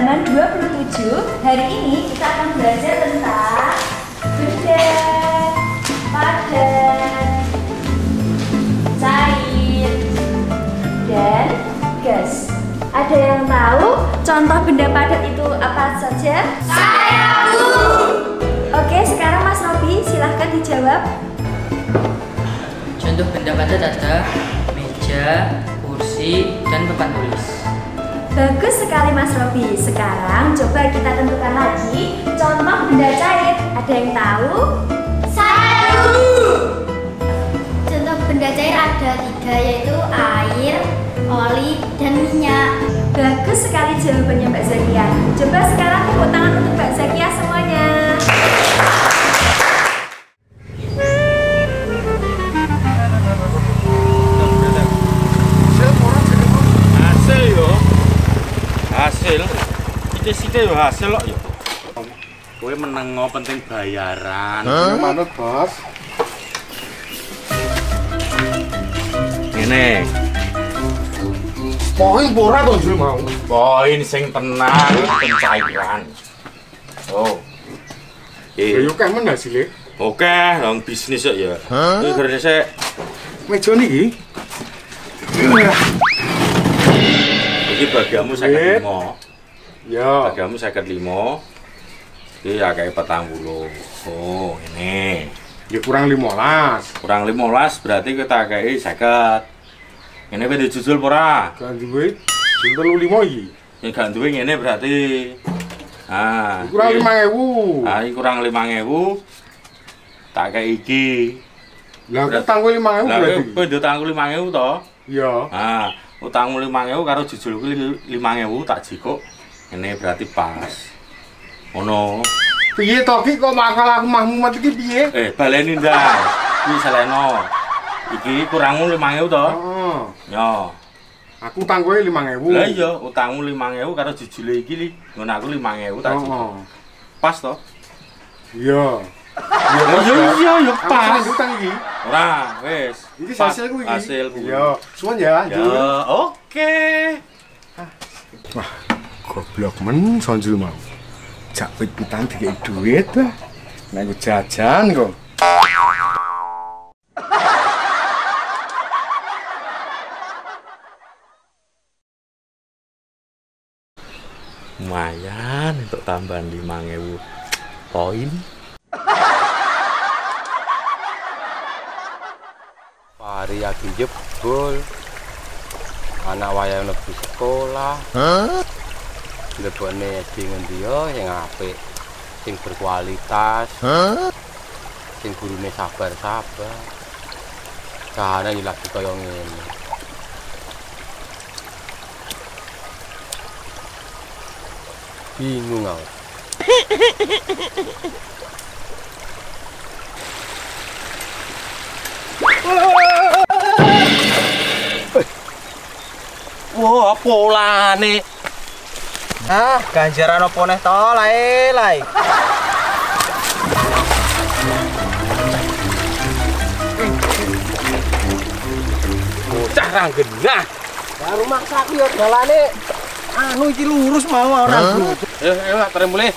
halaman 27. Hari ini kita akan belajar tentang benda, padat, cair, dan gas. Ada yang tahu contoh benda padat itu apa saja? Saya Oke, sekarang Mas Robi silahkan dijawab. Contoh benda padat ada meja, kursi, dan papan tulis. Bagus sekali Mas Robi. Sekarang coba kita tentukan lagi contoh benda cair. Ada yang tahu? Saya Contoh benda cair ada tiga yaitu air, oli, dan minyak. Bagus sekali jawabannya Mbak Zakia. Coba sekarang tepuk tangan untuk Mbak Zakia semuanya. kita yo hasil kok yo. Kowe penting bayaran. Huh? Manut, Bos. Ngene. Poin borat to jule mau. Poin sing tenang, pencairan. Oh. Eh, yo kah men hasilnya? Oke, long bisnis ya. Huh? Ini gerene saya. Meja niki. Iki bagamu 50. Iya. tagamu Hargamu seket limo. Iki ya kayak petang bulu. Oh, ini. Ya kurang limolas. Kurang limolas berarti kita kayak sakit. Ini beda jujur pora. Gantungin, duit. Jujur lu limo iki. Ini gak ini berarti. Ah, ya, kurang iya. lima ewu. Ah, kurang lima ewu. Tak kayak iki. Lah, utang lima ewu berarti. Lah, gue utang lima ewu toh. Ya. Ah, utang gue lima ewu karo jujur gue lima ewu tak cukup ini berarti pas. Ono. Piye to ki? Kok bakal aku mahmumat iki piye? Eh baleni ndang iki seleno iki kurangmu 5000 to. Heeh yo. Aku utang kowe 5000 Lah iya, utangmu 5000 karo jujule iki li. Ngono aku 5000 tak jujul. heeh Pas to? iya. Iya iya iya ya pas. sing utang iki. Ora, wis. iki hasilku iki. Hasilku. iya. Suwun ya Ya, Jul oke. Goblok men sonjul mau jak pit-pitan dikei duit lah nek aku jajan kok Lumayan untuk tambahan 5000 poin. Hari lagi jebol. Anak wayang lebih sekolah. Lebone SD ngendi yo sing apik. Sing berkualitas. Sing gurune sabar-sabar. Kahane iki lagi kaya ngene. Bingung aku. Wah, polane. Ah, ganjaran apa neh to lae lae. Bocah ra genah. Baru maksa aku yo dalane anu iki lurus mau ora bro. Eh, ayo terem mulai.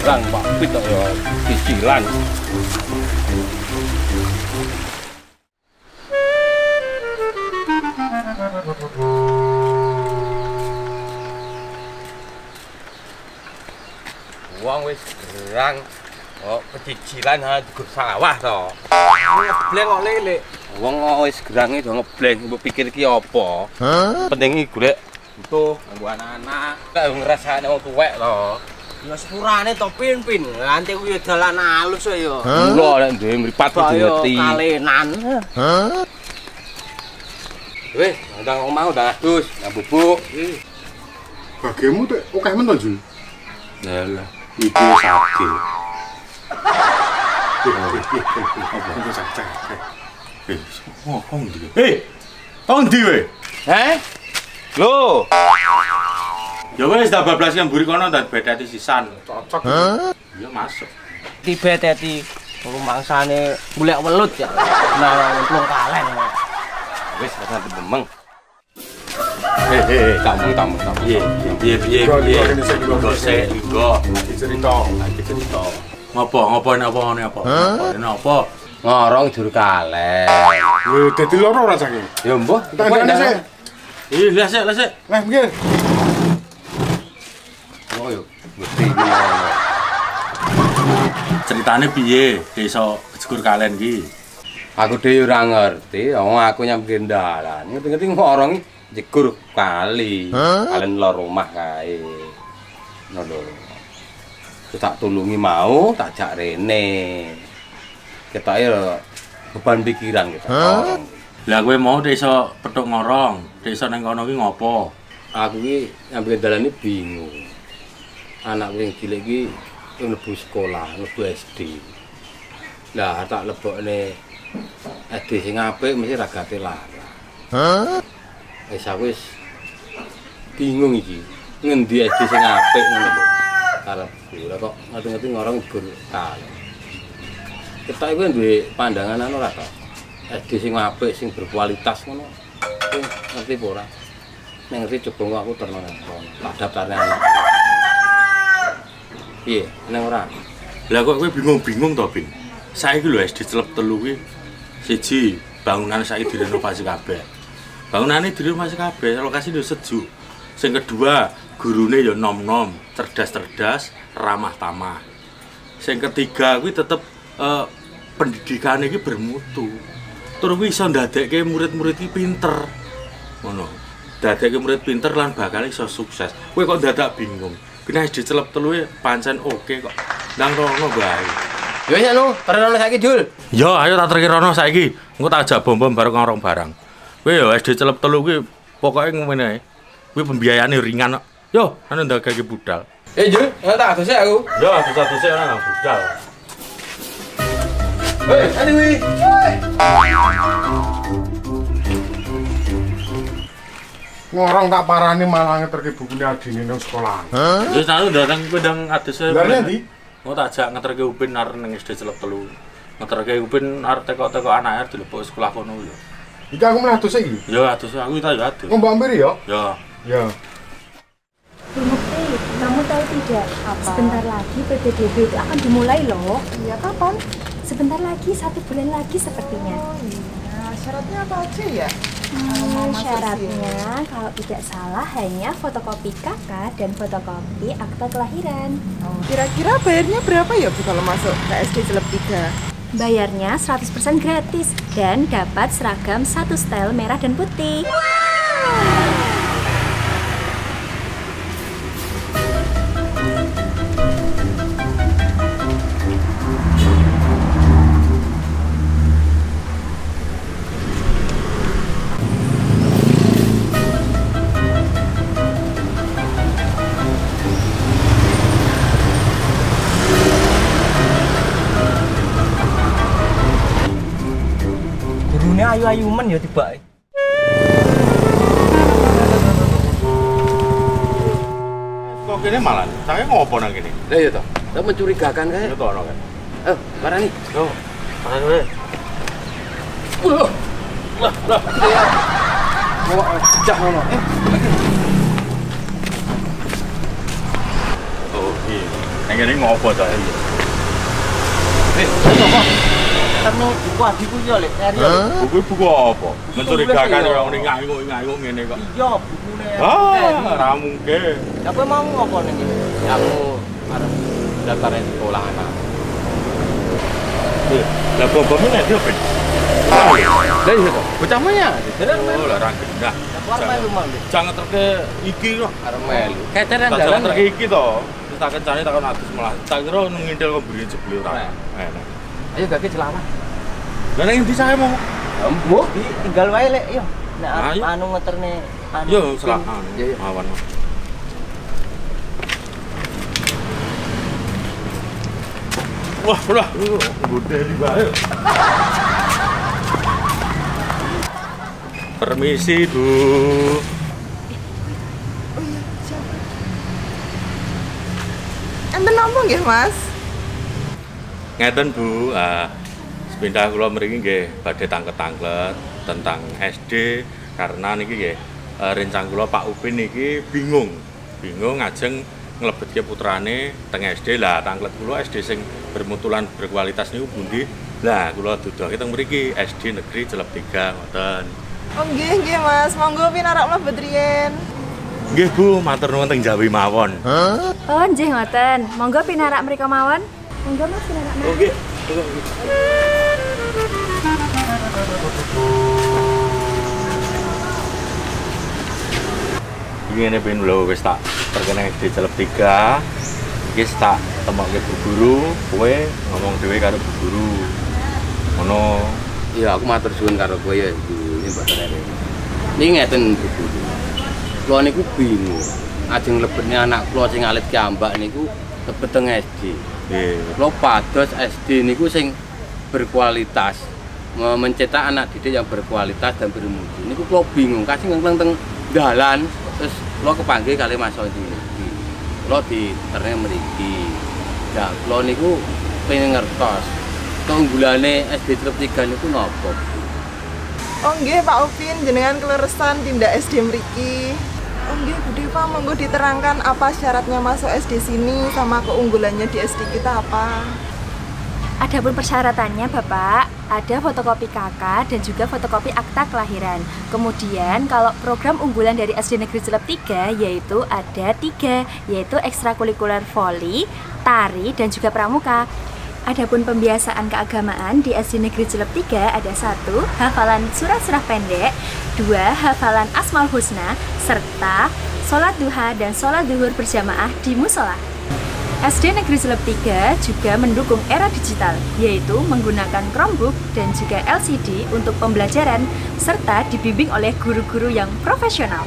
Gerang Pak Pit ya cicilan. Wong wis gerang. Oh, pecicilan ha digur sawah to. Ngebleng kok lele. Wong kok wis gerange do ngebleng, mbok pikir iki apa? Penting iki golek butuh nganggo anak-anak. Kayak ngrasakne wong tuwek to. Ya sepurane to pin-pin. Nanti ku yo dalan kok yo. Kula nek duwe mripat kudu ngerti. kalenan. Wis, ndang omah udah adus, nang bubuk. bagimu tuh oke men to jul Lah, iki sakit. Tunggu cak Eh, oh, kok ndi? Eh, kok ndi we? Heh? Lho, Ya wis tak bablas yang mburi kono dan bedati sisan. cocok Ya masuk. Tibe teti rumangsane golek welut ya. Nah, nyemplung kalen. wis ora demeng. Hei, tamu tamu cerita. Cerita. Ngopo, ngopo apa, ngorong jur kaleng Wih, dadi loro rasane. ya mbah Tak ndane sik. Ih, oh. Ceritane piye desa Jegur Kalen iki? aku dhewe ora ngerti wong aku nyampe dalan ngerti-ngerti ngorong jegur kali. Kalian lor rumah kae. Ngono lho. Tak tulungi mau tak jak rene. Ketoke lho beban pikiran kita. Ngorong. Lah kowe mau desa Petuk Ngorong, desa nang kono ki ngopo? aku ki nyampe dalan iki bingung. Anak sing cilik iki mlebu sekolah mlebu SD lah tak lebokne SD sing apik mesti ragate lara wis wis bingung iki ngendi SD sing apik ngono lho karepku lah kok ngerti-ngerti ngorong gur kali kita iku duwe pandangan anu ora to SD sing apik sing berkualitas ngono ngerti apa ora Nek ngerti coba kok aku terno nang daftarne anak. Piye? Neng ora? Lah kok kowe bingung-bingung to, Bin? Saiki lho SD celep telu ki siji bangunan saiki direnovasi kabeh. Bangunane direnovasi kabeh, lokasi yo sejuk. Sing kedua, gurune yo nom-nom, cerdas-cerdas, ramah tamah. Sing ketiga kuwi tetep eh, pendidikane iki bermutu. Tur kuwi iso ndadekke murid-murid iki pinter. Ngono. Dadekke murid pinter lan bakal iso sukses. Kowe kok dadak bingung. Kena SD celep telu e pancen oke kok. Nang rono bae. Yo ya lu, terus saiki Jul. Yo, ayo tak trekir rono saiki. Engko tak ajak bom-bom bareng ngorong barang. Kowe yo SD celep telu kuwi pokoke ngene ae. Kuwi pembiayane ringan kok. Yo, anu ndagake budal. Eh Jul, nggak tak adus aku. Yo, satu-satu ora budal. Hei, adi wi. Ngorong tak parani malah ngeterke bukune adine nang sekolahan. Wis anu datang adus e. Lah ndi? Engko tak ajak ngeterke Upin arep ning SD celep telu. Ngeterke Upin arep teko-teko anake dilepok sekolah kono yo. Iki aku mlah adus iki. Yo, adus aku tak yo adus. Ngombe ambir ya? Yo. Ya. Bumukti, kamu tahu tidak? Sebentar lagi PPDB itu akan dimulai loh. Iya kapan? Sebentar lagi, satu bulan lagi sepertinya. Nah, syaratnya apa aja ya? Hmm, syaratnya kalau tidak salah hanya fotokopi kakak dan fotokopi akta kelahiran. Oh, Kira-kira bayarnya berapa ya Bu kalau masuk ke SD Celep 3? Bayarnya 100% gratis dan dapat seragam satu style merah dan putih. Gurune ayu-ayu men ya tiba. Kok kene malah? Saya ngopo nang kene? Lah iya toh. Lah mencurigakan kae. Yo to ono kan. Eh, parani. Yo. Mana kowe? Mau cak ngono. Eh, Oh, iya. Nang kene ngopo to? eh, ayo Terno buku adikku yo lek nyari. Buku buku apa? Mencurigakan orang ini nganguk-nganguk ngene kok. Iya, bukune. Ah, ora mungkin. Ya kowe mau ngopo ning iki? Aku arep daftarin sekolah anak. Lah bom-bom ini dia ben. Lah iya toh. Bocah maya. Dereng Oh, lah ra gendah. Jangan terke iki kok. arep melu. Jangan terke iki to. Terus tak kencane tak kon adus malah. Tak kira ngintil kok beri jebule ora. Enak. Ayo gak celana. Lah ning ndi saya mau? Embo. Tinggal wae lek yo. Nek Ayo. anu ngeterne anu. Yo, selakan. Iya, iya. Awan. Wah, ulah. Bude di bae. Permisi, Bu. Enten ngomong ya Mas? Ngeten, Bu. Ah, sepindah kula mriki nggih badhe tangket-tanglet tentang SD karena niki nggih eh, rencang kula Pak Upin iki bingung. Bingung ngajeng nglebetke putrane teng SD lah tanglet kula SD sing bermutulan berkualitas niku pundi? Lah kula duduhake teng mriki SD Negeri Celep 3 ngoten. Oh nggih nggih Mas, monggo pinarak mlebet riyen. Nggih Bu, matur nuwun teng Jawi mawon. Oh, nggih ngoten. Monggo pinarak mriko mawon. Monggo Mas pinarak mawon. Oke. Iki ngene ben lho wis tak terkene SD Celep 3. Iki tak temokke Bu Guru, kowe ngomong dhewe karo Bu Guru. Ngono. Ya aku matur suwun karo kowe ya Ibu, ini Mbak Rere. Ini ngeten Bu Guru. Kula niku bingung. Ajeng lebetne anak kula sing alit kiambak niku lebet teng SD. Nggih. Kula pados SD niku sing berkualitas Me- mencetak anak didik yang berkualitas dan bermutu. Niku kula bingung kasih ngeleng teng dalan terus kula kepanggil kali Mas Oji iki. Kula diterne mriki. Nah, kula niku pengen ngertos keunggulane SD Celep 3 niku napa? Bu? Oh nggih Pak Upin, jenengan kleresan tindak SD mriki. Oh nggih Bu Deva, monggo diterangkan apa syaratnya masuk SD sini sama keunggulannya di SD kita apa? Adapun persyaratannya Bapak, ada fotokopi KK dan juga fotokopi akta kelahiran. Kemudian kalau program unggulan dari SD Negeri Celep 3 yaitu ada tiga, yaitu ekstrakurikuler voli, tari, dan juga pramuka. Adapun pembiasaan keagamaan di SD Negeri Celep 3 ada satu, hafalan surah-surah pendek, dua, hafalan Asmaul Husna, serta sholat duha dan sholat duhur berjamaah di musola. SD Negeri Celep 3 juga mendukung era digital, yaitu menggunakan Chromebook dan juga LCD untuk pembelajaran, serta dibimbing oleh guru-guru yang profesional.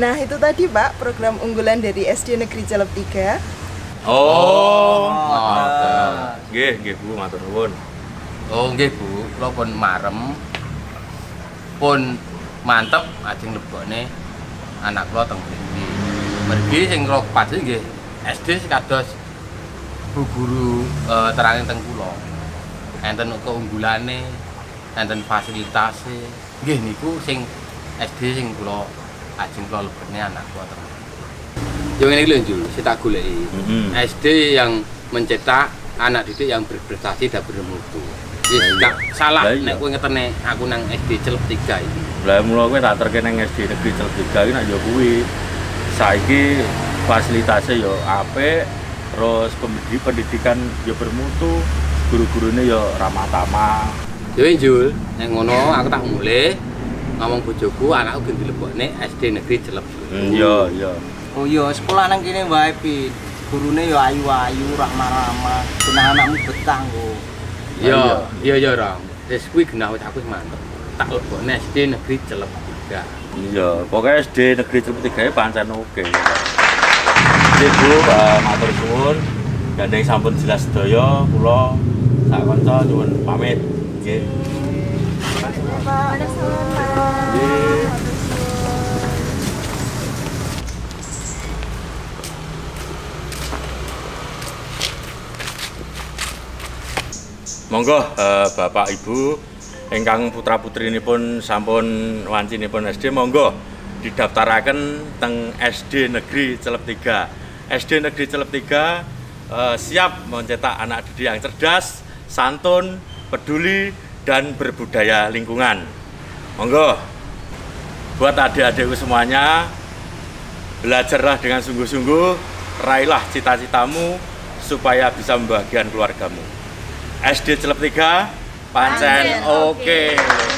Nah itu tadi Pak program unggulan dari SD Negeri Celep 3. Oh. ngoten. Nggih, nggih Bu, matur nuwun. Oh nggih Bu, kula pun marem pun mantep ajeng lebokne anak kula teng mriki. Mergi sing kula pasti nggih SD sekados Bu guru eh, terangin teng kula. Enten keunggulane, enten fasilitasé. Nggih niku sing SD sing kula ajeng kula lebokne anak kula teng. Yo ngene iki lho Jul, sing tak goleki. Mhm. SD yang mencetak anak didik yang berprestasi dan bermutu. Wis gak salah Lah iya. nek kowe ngetene aku nang SD Celep 3 iki. Lah mula kowe tak terkene nang SD Negeri Celep 3 iki nak yo kuwi. Saiki fasilitasnya yo apik, terus pendidik pendidikan yo bermutu, guru-gurune yo ramah tamah. Yo Jul, nek ngono aku tak mulai ngomong bojoku anakku gen dilebokne SD Negeri Celep. Hmm, iya, iya. Oh iya, sekolah nang kene wae Pin. Gurune ya ayu-ayu, ramah-ramah. Benah anakmu betah kok. Iya, iya iya Ram. Wis kuwi genah wis aku mantep. Tak lebokne SD Negeri Celep 3. Iya, pokoknya SD Negeri Celep 3 pancen oke. Jadi Bu, eh, matur suwun. Gandeng sampun jelas sedaya, kula sak kanca nyuwun pamit. Nggih. Pak, Nggih. Monggo eh, Bapak Ibu ingkang putra putrinipun sampun wancinipun SD monggo didaftaraken teng SD Negeri Celep 3. SD Negeri Celep 3 eh, siap mencetak anak didik yang cerdas, santun, peduli dan berbudaya lingkungan. Monggo buat adik-adikku semuanya belajarlah dengan sungguh-sungguh, raihlah cita-citamu supaya bisa membahagiakan keluargamu. SD Celep 3 pancen oke. Thank